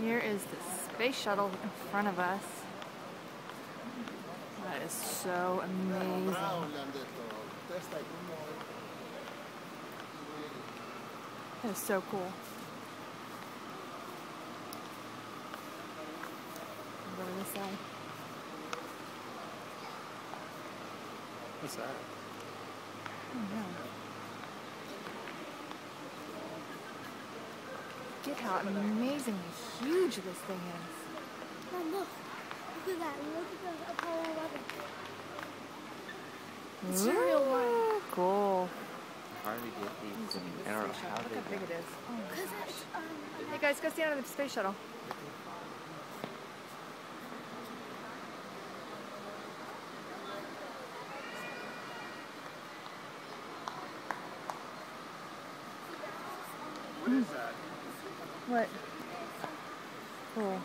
Here is the space shuttle in front of us. That is so amazing. That is so cool. This side. What's that? Oh no. Get how amazingly huge this thing is. Mom, look. Look at that. Look at the Apollo 11. It's a real one. Cool. How do get these? I don't know how Look how big it is. Oh my Because gosh. it's, um, Hey guys, go stand on the space shuttle. What is that? What? Cool.